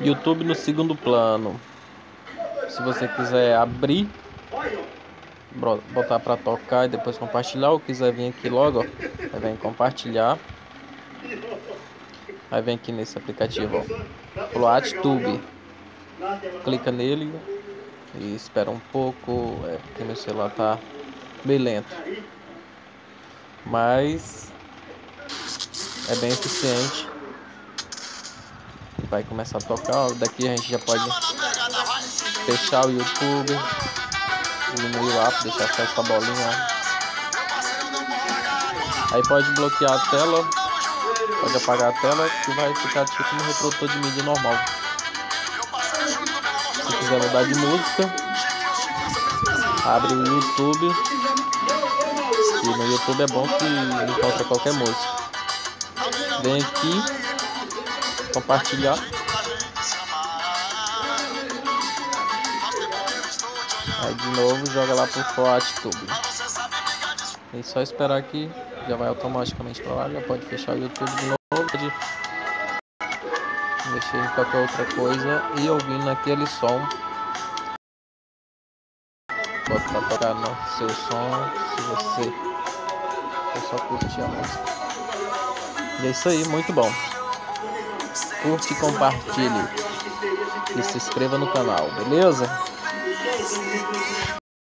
YouTube no segundo plano. Se você quiser abrir, botar para tocar e depois compartilhar, ou quiser vir aqui logo, ó, vem compartilhar. Aí vem aqui nesse aplicativo, ó, FloatTube. Clica nele e espera um pouco, é porque meu celular tá bem lento. Mas é bem eficiente. Vai começar a tocar, daqui a gente já pode fechar o YouTube, diminuir o app, deixar só essa bolinha. Aí pode bloquear a tela, pode apagar a tela que vai ficar tipo um reprodutor de mídia normal. Se quiser mudar de música, abre o YouTube. E no YouTube é bom que encontra qualquer música. Vem aqui, compartilhar. Aí de novo joga lá pro FOATTube. É só esperar aqui, já vai automaticamente para lá, já pode fechar o YouTube de novo, pode mexer em qualquer outra coisa e ouvindo aquele som. Pode pra tocar no seu som, se você for só curtir a música. E é isso aí, muito bom. Curte, compartilhe e se inscreva no canal, beleza?